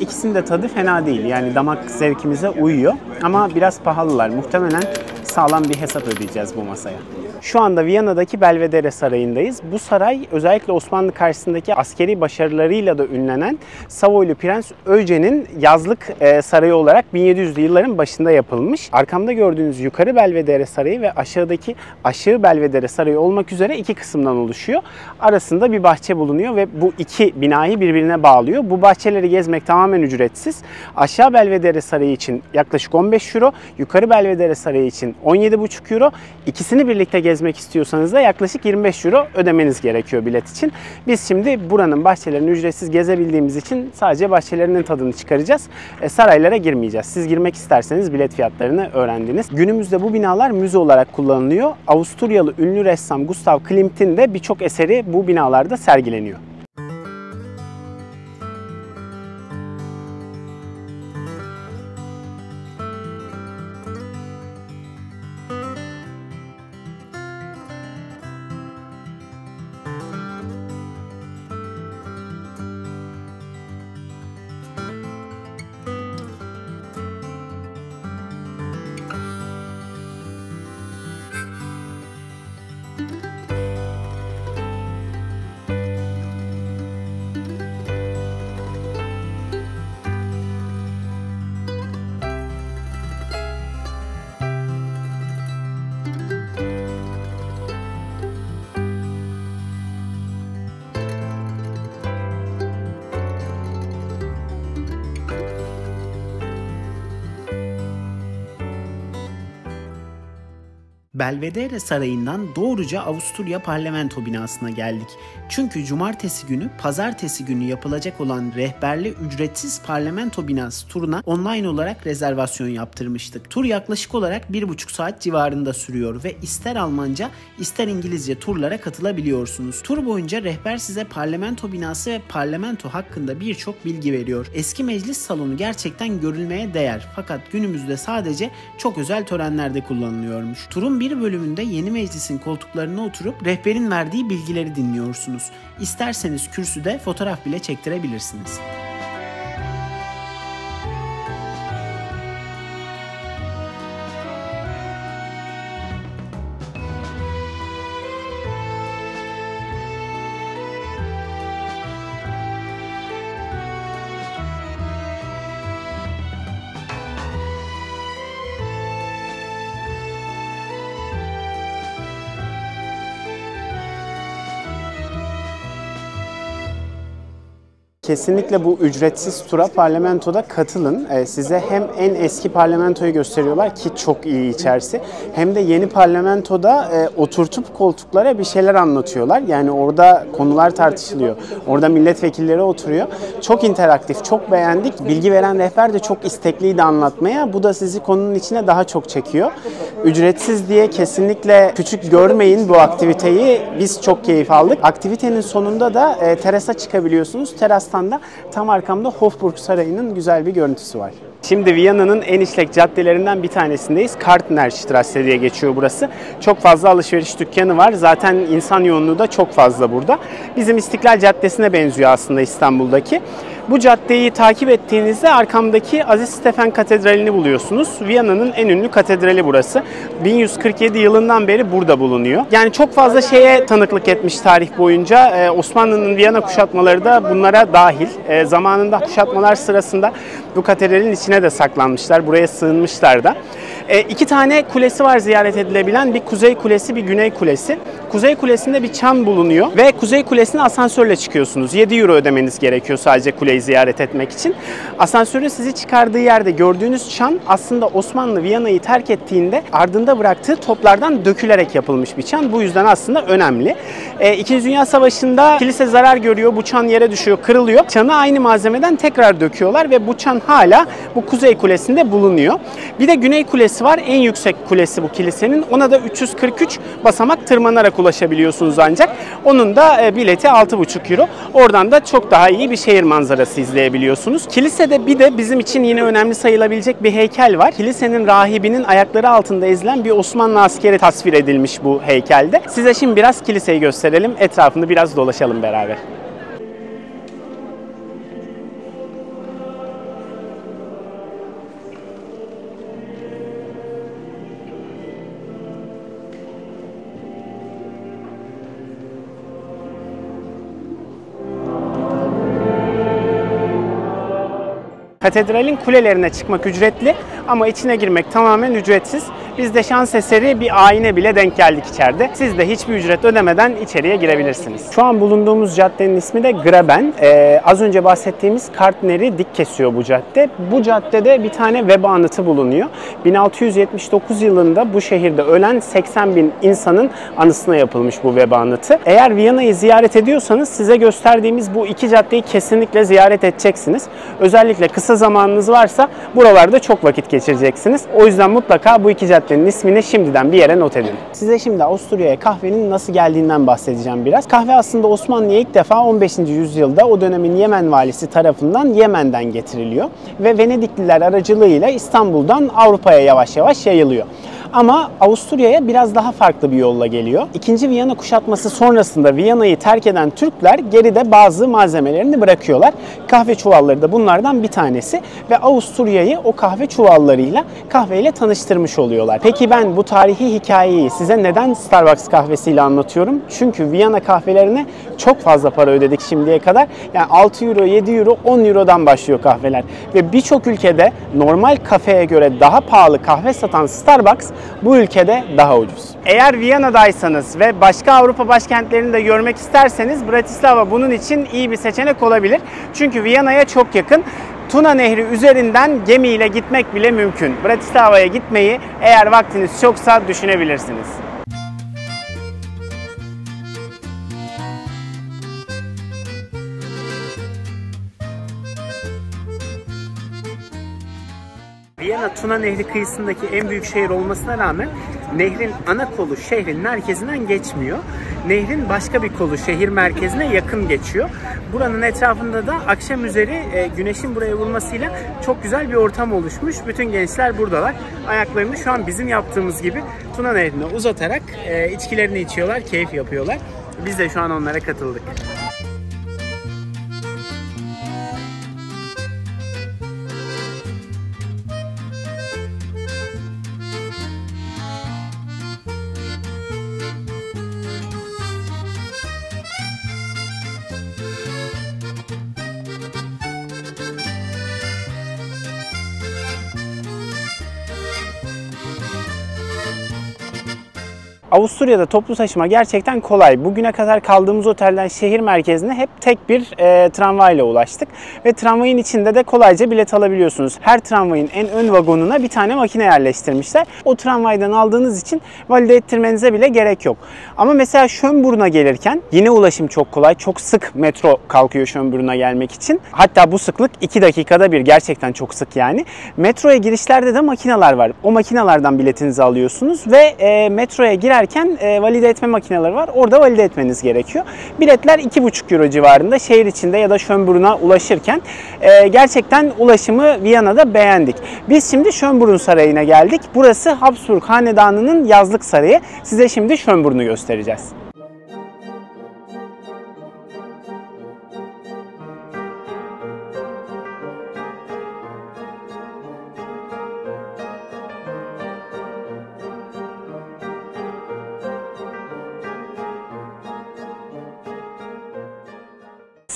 İkisinin de tadı fena değil. Yani damak zevkimize uyuyor. Ama biraz pahalılar. Muhtemelen sağlam bir hesap ödeyeceğiz bu masaya. Şu anda Viyana'daki Belvedere Sarayı'ndayız. Bu saray özellikle Osmanlı karşısındaki askeri başarılarıyla da ünlenen Savoylu Prens Öce'nin yazlık e, sarayı olarak 1700'lü yılların başında yapılmış. Arkamda gördüğünüz yukarı Belvedere Sarayı ve aşağıdaki aşağı Belvedere Sarayı olmak üzere iki kısımdan oluşuyor. Arasında bir bahçe bulunuyor ve bu iki binayı birbirine bağlıyor. Bu bahçeleri gezmek tamamen ücretsiz. Aşağı Belvedere Sarayı için yaklaşık 15 euro, yukarı Belvedere Sarayı için 17,5 euro. İkisini birlikte gezmek istiyorsanız da yaklaşık 25 euro ödemeniz gerekiyor bilet için. Biz şimdi buranın bahçelerini ücretsiz gezebildiğimiz için sadece bahçelerinin tadını çıkaracağız. E, saraylara girmeyeceğiz. Siz girmek isterseniz bilet fiyatlarını öğrendiniz. Günümüzde bu binalar müze olarak kullanılıyor. Avusturyalı ünlü ressam Gustav Klimt'in de birçok eseri bu binalarda sergileniyor. Belvedere Sarayı'ndan doğruca Avusturya Parlamento binasına geldik. Çünkü cumartesi günü, pazartesi günü yapılacak olan rehberli ücretsiz parlamento binası turuna online olarak rezervasyon yaptırmıştık. Tur yaklaşık olarak 1,5 saat civarında sürüyor ve ister Almanca ister İngilizce turlara katılabiliyorsunuz. Tur boyunca rehber size parlamento binası ve parlamento hakkında birçok bilgi veriyor. Eski meclis salonu gerçekten görülmeye değer fakat günümüzde sadece çok özel törenlerde kullanılıyormuş. Turun bir bölümünde yeni meclisin koltuklarına oturup rehberin verdiği bilgileri dinliyorsunuz. İsterseniz kürsüde fotoğraf bile çektirebilirsiniz. Kesinlikle bu ücretsiz tura parlamentoda katılın. Ee, size hem en eski parlamentoyu gösteriyorlar ki çok iyi içerisi. Hem de yeni parlamentoda e, oturtup koltuklara bir şeyler anlatıyorlar. Yani orada konular tartışılıyor. Orada milletvekilleri oturuyor. Çok interaktif, çok beğendik. Bilgi veren rehber de çok istekliydi anlatmaya. Bu da sizi konunun içine daha çok çekiyor. Ücretsiz diye kesinlikle küçük görmeyin bu aktiviteyi. Biz çok keyif aldık. Aktivitenin sonunda da e, terasa çıkabiliyorsunuz. Terastan da tam arkamda Hofburg Sarayı'nın güzel bir görüntüsü var. Şimdi Viyana'nın en işlek caddelerinden bir tanesindeyiz. Kartnerstrasse diye geçiyor burası. Çok fazla alışveriş dükkanı var. Zaten insan yoğunluğu da çok fazla burada. Bizim İstiklal Caddesi'ne benziyor aslında İstanbul'daki. Bu caddeyi takip ettiğinizde arkamdaki Aziz Stefan Katedrali'ni buluyorsunuz. Viyana'nın en ünlü katedrali burası. 1147 yılından beri burada bulunuyor. Yani çok fazla şeye tanıklık etmiş tarih boyunca. Ee, Osmanlı'nın Viyana kuşatmaları da bunlara dahil. Ee, zamanında kuşatmalar sırasında bu katedralin içine de saklanmışlar. Buraya sığınmışlar da. E, iki tane kulesi var ziyaret edilebilen. Bir kuzey kulesi, bir güney kulesi. Kuzey kulesinde bir çan bulunuyor ve kuzey kulesine asansörle çıkıyorsunuz. 7 euro ödemeniz gerekiyor sadece kuleyi ziyaret etmek için. Asansörün sizi çıkardığı yerde gördüğünüz çan aslında Osmanlı Viyana'yı terk ettiğinde ardında bıraktığı toplardan dökülerek yapılmış bir çan. Bu yüzden aslında önemli. E, İkinci Dünya Savaşı'nda kilise zarar görüyor. Bu çan yere düşüyor, kırılıyor. Çanı aynı malzemeden tekrar döküyorlar ve bu çan hala bu kuzey kulesinde bulunuyor. Bir de güney kulesi var. En yüksek kulesi bu kilisenin. Ona da 343 basamak tırmanarak ulaşabiliyorsunuz ancak. Onun da e, bileti 6,5 euro. Oradan da çok daha iyi bir şehir manzarası izleyebiliyorsunuz. Kilisede bir de bizim için yine önemli sayılabilecek bir heykel var. Kilisenin rahibinin ayakları altında ezilen bir Osmanlı askeri tasvir edilmiş bu heykelde. Size şimdi biraz kiliseyi gösterelim. Etrafını biraz dolaşalım beraber. Katedralin kulelerine çıkmak ücretli ama içine girmek tamamen ücretsiz. Biz de şans eseri bir ayine bile denk geldik içeride. Siz de hiçbir ücret ödemeden içeriye girebilirsiniz. Şu an bulunduğumuz caddenin ismi de Graben. Ee, az önce bahsettiğimiz Kartner'i dik kesiyor bu cadde. Bu caddede bir tane veba anıtı bulunuyor. 1679 yılında bu şehirde ölen 80 bin insanın anısına yapılmış bu veba anıtı. Eğer Viyana'yı ziyaret ediyorsanız size gösterdiğimiz bu iki caddeyi kesinlikle ziyaret edeceksiniz. Özellikle kısa zamanınız varsa buralarda çok vakit geçireceksiniz. O yüzden mutlaka bu iki caddenin ismini şimdiden bir yere not edin. Size şimdi Avusturya'ya kahvenin nasıl geldiğinden bahsedeceğim biraz. Kahve aslında Osmanlı'ya ilk defa 15. yüzyılda o dönemin Yemen valisi tarafından Yemen'den getiriliyor ve Venedikliler aracılığıyla İstanbul'dan Avrupa'ya yavaş yavaş yayılıyor. Ama Avusturya'ya biraz daha farklı bir yolla geliyor. İkinci Viyana kuşatması sonrasında Viyana'yı terk eden Türkler geride bazı malzemelerini bırakıyorlar. Kahve çuvalları da bunlardan bir tanesi ve Avusturya'yı o kahve çuvallarıyla kahveyle tanıştırmış oluyorlar. Peki ben bu tarihi hikayeyi size neden Starbucks kahvesiyle anlatıyorum? Çünkü Viyana kahvelerine çok fazla para ödedik şimdiye kadar. Yani 6 euro, 7 euro, 10 eurodan başlıyor kahveler. Ve birçok ülkede normal kafeye göre daha pahalı kahve satan Starbucks bu ülkede daha ucuz. Eğer Viyana'daysanız ve başka Avrupa başkentlerini de görmek isterseniz Bratislava bunun için iyi bir seçenek olabilir. Çünkü Viyana'ya çok yakın. Tuna Nehri üzerinden gemiyle gitmek bile mümkün. Bratislava'ya gitmeyi eğer vaktiniz çoksa düşünebilirsiniz. Viyana Tuna Nehri kıyısındaki en büyük şehir olmasına rağmen nehrin ana kolu şehrin merkezinden geçmiyor. Nehrin başka bir kolu şehir merkezine yakın geçiyor. Buranın etrafında da akşam üzeri e, güneşin buraya vurmasıyla çok güzel bir ortam oluşmuş. Bütün gençler buradalar. Ayaklarını şu an bizim yaptığımız gibi Tuna Nehri'ne uzatarak e, içkilerini içiyorlar, keyif yapıyorlar. Biz de şu an onlara katıldık. Avusturya'da toplu taşıma gerçekten kolay. Bugüne kadar kaldığımız otelden şehir merkezine hep tek bir e, tramvayla ulaştık. Ve tramvayın içinde de kolayca bilet alabiliyorsunuz. Her tramvayın en ön vagonuna bir tane makine yerleştirmişler. O tramvaydan aldığınız için valide ettirmenize bile gerek yok. Ama mesela Schönbrun'a gelirken yine ulaşım çok kolay. Çok sık metro kalkıyor Schönbrun'a gelmek için. Hatta bu sıklık 2 dakikada bir gerçekten çok sık yani. Metroya girişlerde de makineler var. O makinelerden biletinizi alıyorsunuz ve e, metroya girer giderken e, valide etme makineleri var. Orada valide etmeniz gerekiyor. Biletler 2,5 euro civarında şehir içinde ya da Schönbrun'a ulaşırken e, gerçekten ulaşımı Viyana'da beğendik. Biz şimdi Schönbrunn Sarayı'na geldik. Burası Habsburg Hanedanı'nın yazlık sarayı. Size şimdi Schönbrunn'u göstereceğiz.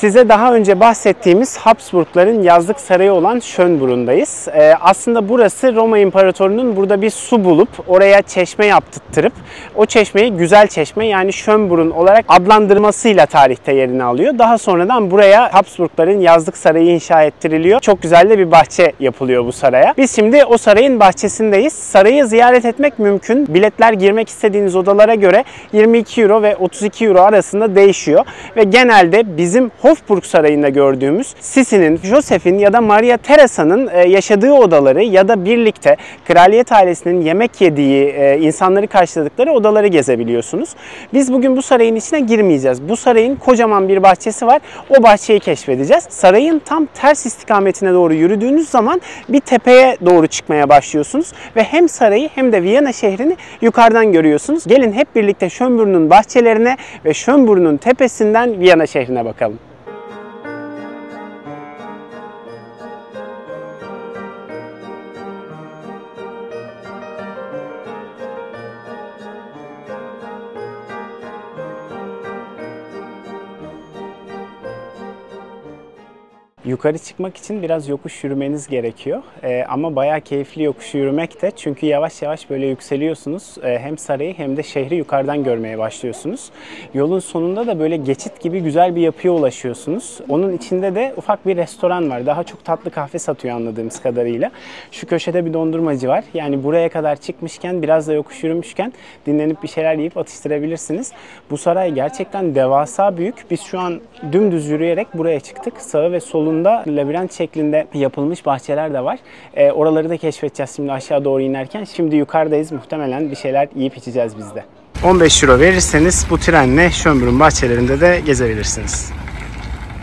Size daha önce bahsettiğimiz Habsburgların yazlık sarayı olan Schönbrun'dayız. Ee, aslında burası Roma İmparatorluğu'nun burada bir su bulup oraya çeşme yaptırtırıp o çeşmeyi güzel çeşme yani Schönbrunn olarak adlandırmasıyla tarihte yerini alıyor. Daha sonradan buraya Habsburgların yazlık sarayı inşa ettiriliyor. Çok güzel de bir bahçe yapılıyor bu saraya. Biz şimdi o sarayın bahçesindeyiz. Sarayı ziyaret etmek mümkün. Biletler girmek istediğiniz odalara göre 22 euro ve 32 euro arasında değişiyor. Ve genelde bizim Hofburg Sarayı'nda gördüğümüz Sisi'nin, Joseph'in ya da Maria Teresa'nın e, yaşadığı odaları ya da birlikte kraliyet ailesinin yemek yediği, e, insanları karşıladıkları odaları gezebiliyorsunuz. Biz bugün bu sarayın içine girmeyeceğiz. Bu sarayın kocaman bir bahçesi var. O bahçeyi keşfedeceğiz. Sarayın tam ters istikametine doğru yürüdüğünüz zaman bir tepeye doğru çıkmaya başlıyorsunuz ve hem sarayı hem de Viyana şehrini yukarıdan görüyorsunuz. Gelin hep birlikte Schönbrun'un bahçelerine ve Schönbrun'un tepesinden Viyana şehrine bakalım. Yukarı çıkmak için biraz yokuş yürümeniz gerekiyor. Ee, ama bayağı keyifli yokuş yürümek de çünkü yavaş yavaş böyle yükseliyorsunuz. Ee, hem sarayı hem de şehri yukarıdan görmeye başlıyorsunuz. Yolun sonunda da böyle geçit gibi güzel bir yapıya ulaşıyorsunuz. Onun içinde de ufak bir restoran var. Daha çok tatlı kahve satıyor anladığımız kadarıyla. Şu köşede bir dondurmacı var. Yani buraya kadar çıkmışken biraz da yokuş yürümüşken dinlenip bir şeyler yiyip atıştırabilirsiniz. Bu saray gerçekten devasa büyük. Biz şu an dümdüz yürüyerek buraya çıktık. Sağı ve solunda labirent şeklinde yapılmış bahçeler de var. E, oraları da keşfedeceğiz şimdi aşağı doğru inerken. Şimdi yukarıdayız. Muhtemelen bir şeyler yiyip içeceğiz biz de. 15 euro verirseniz bu trenle Schönbrunn bahçelerinde de gezebilirsiniz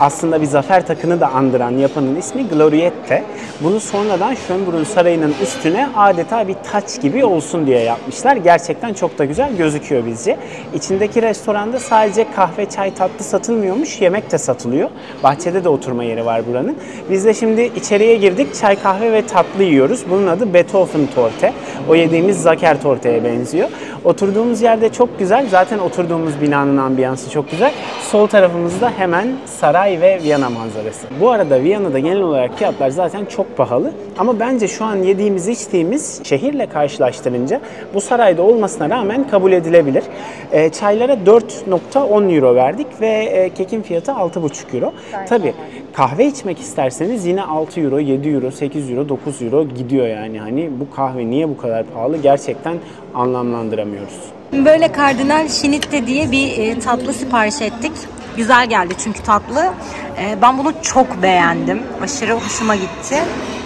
aslında bir zafer takını da andıran yapının ismi Gloriette. Bunu sonradan Schönbrunn Sarayı'nın üstüne adeta bir taç gibi olsun diye yapmışlar. Gerçekten çok da güzel gözüküyor bizce. İçindeki restoranda sadece kahve, çay, tatlı satılmıyormuş, yemek de satılıyor. Bahçede de oturma yeri var buranın. Biz de şimdi içeriye girdik, çay, kahve ve tatlı yiyoruz. Bunun adı Beethoven Torte. O yediğimiz Zaker Torte'ye benziyor. Oturduğumuz yerde çok güzel. Zaten oturduğumuz binanın ambiyansı çok güzel. Sol tarafımızda hemen saray ve Viyana manzarası. Bu arada Viyana'da genel olarak fiyatlar zaten çok pahalı. Ama bence şu an yediğimiz, içtiğimiz şehirle karşılaştırınca bu sarayda olmasına rağmen kabul edilebilir. E, çaylara 4.10 euro verdik ve e, kekin fiyatı 6.5 euro. Tabi Kahve içmek isterseniz yine 6 euro, 7 euro, 8 euro, 9 euro gidiyor yani. Hani bu kahve niye bu kadar pahalı gerçekten anlamlandıramıyoruz. Böyle kardinal şinitte diye bir e, tatlı sipariş ettik. Güzel geldi çünkü tatlı. E, ben bunu çok beğendim. Aşırı hoşuma gitti.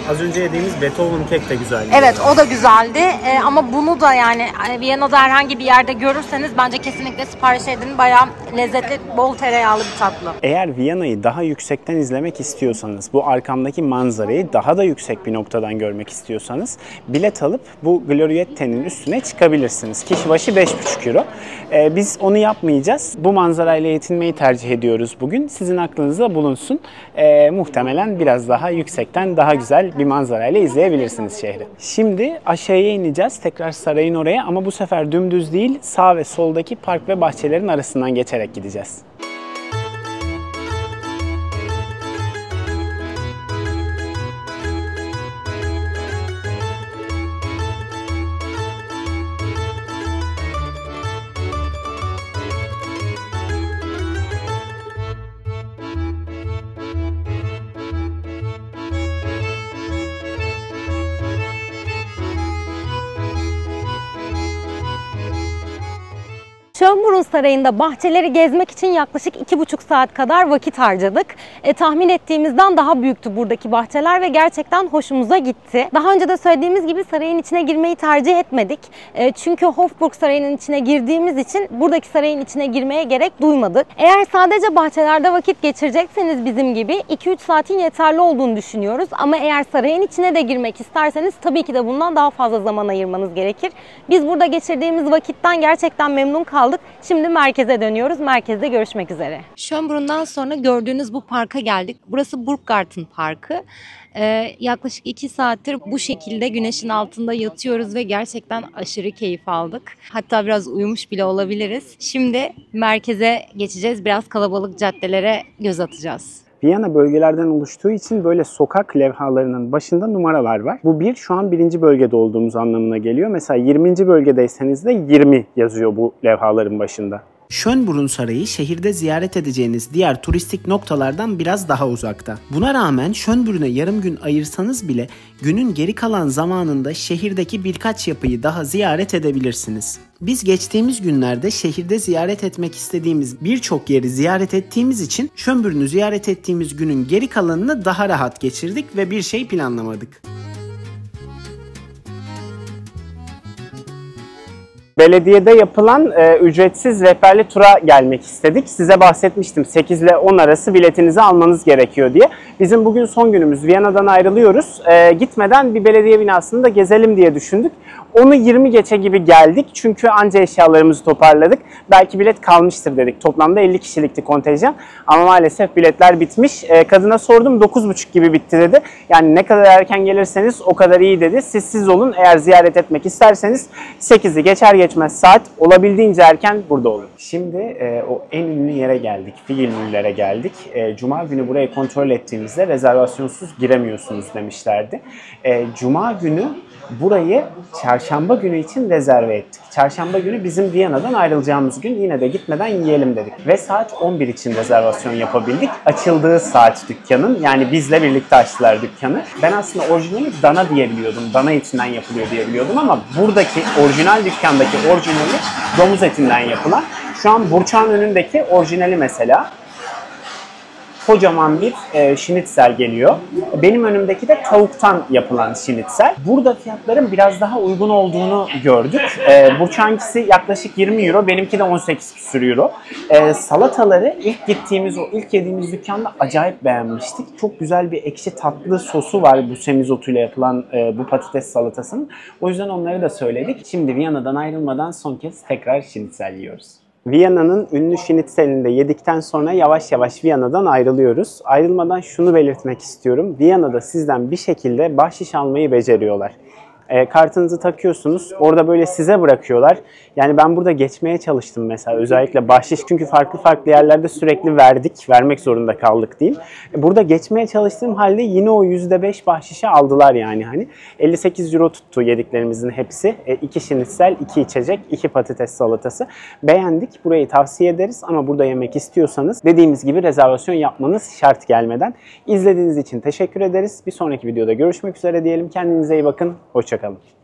Az önce yediğimiz Beethoven kek de güzeldi. Evet o da güzeldi Ee, ama bunu da yani hani Viyana'da herhangi bir yerde görürseniz bence kesinlikle sipariş edin. Bayağı lezzetli, bol tereyağlı bir tatlı. Eğer Viyana'yı daha yüksekten izlemek istiyorsanız, bu arkamdaki manzarayı daha da yüksek bir noktadan görmek istiyorsanız bilet alıp bu Gloriette'nin üstüne çıkabilirsiniz. Kişi başı 5,5 euro. Ee, biz onu yapmayacağız. Bu manzarayla yetinmeyi tercih ediyoruz bugün. Sizin aklınızda bulunsun. Ee, muhtemelen biraz daha yüksekten daha güzel bir manzarayla izleyebilirsiniz şehri. Şimdi aşağıya ineceğiz tekrar sarayın oraya ama bu sefer dümdüz değil sağ ve soldaki park ve bahçelerin arasından geçerek gideceğiz. Sarayı'nda bahçeleri gezmek için yaklaşık iki buçuk saat kadar vakit harcadık. E, tahmin ettiğimizden daha büyüktü buradaki bahçeler ve gerçekten hoşumuza gitti. Daha önce de söylediğimiz gibi sarayın içine girmeyi tercih etmedik. E, çünkü Hofburg Sarayı'nın içine girdiğimiz için buradaki sarayın içine girmeye gerek duymadık. Eğer sadece bahçelerde vakit geçirecekseniz bizim gibi 2-3 saatin yeterli olduğunu düşünüyoruz. Ama eğer sarayın içine de girmek isterseniz tabii ki de bundan daha fazla zaman ayırmanız gerekir. Biz burada geçirdiğimiz vakitten gerçekten memnun kaldık. Şimdi merkeze dönüyoruz. Merkezde görüşmek üzere. Schönbrun'dan sonra gördüğünüz bu parka geldik. Burası Burggarten Parkı. Ee, yaklaşık 2 saattir bu şekilde güneşin altında yatıyoruz ve gerçekten aşırı keyif aldık. Hatta biraz uyumuş bile olabiliriz. Şimdi merkeze geçeceğiz. Biraz kalabalık caddelere göz atacağız. Viyana bölgelerden oluştuğu için böyle sokak levhalarının başında numaralar var. Bu bir şu an birinci bölgede olduğumuz anlamına geliyor. Mesela 20. bölgedeyseniz de 20 yazıyor bu levhaların başında. Schönbrunn Sarayı şehirde ziyaret edeceğiniz diğer turistik noktalardan biraz daha uzakta. Buna rağmen Schönbrünn'e yarım gün ayırsanız bile günün geri kalan zamanında şehirdeki birkaç yapıyı daha ziyaret edebilirsiniz. Biz geçtiğimiz günlerde şehirde ziyaret etmek istediğimiz birçok yeri ziyaret ettiğimiz için Schönbrünn'ü ziyaret ettiğimiz günün geri kalanını daha rahat geçirdik ve bir şey planlamadık. Belediyede yapılan e, ücretsiz rehberli tura gelmek istedik. Size bahsetmiştim 8 ile 10 arası biletinizi almanız gerekiyor diye. Bizim bugün son günümüz. Viyana'dan ayrılıyoruz. E, gitmeden bir belediye binasını da gezelim diye düşündük. Onu 20 geçe gibi geldik çünkü anca eşyalarımızı toparladık. Belki bilet kalmıştır dedik. Toplamda 50 kişilikti kontenjan ama maalesef biletler bitmiş. E, kadına sordum 9.30 gibi bitti dedi. Yani ne kadar erken gelirseniz o kadar iyi dedi. Siz siz olun eğer ziyaret etmek isterseniz 8'i geçer geçmez saat olabildiğince erken burada olun. Şimdi e, o en ünlü yere geldik. Figilmüller'e geldik. E, Cuma günü burayı kontrol ettiğimizde rezervasyonsuz giremiyorsunuz demişlerdi. E, Cuma günü burayı çarşamba günü için rezerve ettik. Çarşamba günü bizim Viyana'dan ayrılacağımız gün yine de gitmeden yiyelim dedik. Ve saat 11 için rezervasyon yapabildik. Açıldığı saat dükkanın yani bizle birlikte açtılar dükkanı. Ben aslında orijinali dana diyebiliyordum. Dana etinden yapılıyor diyebiliyordum ama buradaki orijinal dükkandaki orijinali domuz etinden yapılan. Şu an Burçak'ın önündeki orijinali mesela kocaman bir e, şinitsel geliyor. Benim önümdeki de tavuktan yapılan şinitsel. Burada fiyatların biraz daha uygun olduğunu gördük. E, Burçankisi yaklaşık 20 euro, benimki de 18 küsur euro. E, salataları ilk gittiğimiz, o ilk yediğimiz dükkanda acayip beğenmiştik. Çok güzel bir ekşi tatlı sosu var bu semizotuyla yapılan e, bu patates salatasının. O yüzden onları da söyledik. Şimdi Viyana'dan ayrılmadan son kez tekrar şinitsel yiyoruz. Viyana'nın ünlü şinitselini de yedikten sonra yavaş yavaş Viyana'dan ayrılıyoruz. Ayrılmadan şunu belirtmek istiyorum. Viyana'da sizden bir şekilde bahşiş almayı beceriyorlar. E, kartınızı takıyorsunuz. Orada böyle size bırakıyorlar. Yani ben burada geçmeye çalıştım mesela özellikle bahşiş çünkü farklı farklı yerlerde sürekli verdik. Vermek zorunda kaldık diyeyim. E, burada geçmeye çalıştığım halde yine o %5 bahşişi aldılar yani hani. 58 euro tuttu yediklerimizin hepsi. E, iki şinitsel, iki içecek, iki patates salatası. Beğendik. Burayı tavsiye ederiz ama burada yemek istiyorsanız dediğimiz gibi rezervasyon yapmanız şart gelmeden. İzlediğiniz için teşekkür ederiz. Bir sonraki videoda görüşmek üzere diyelim. Kendinize iyi bakın. Hoşçakalın.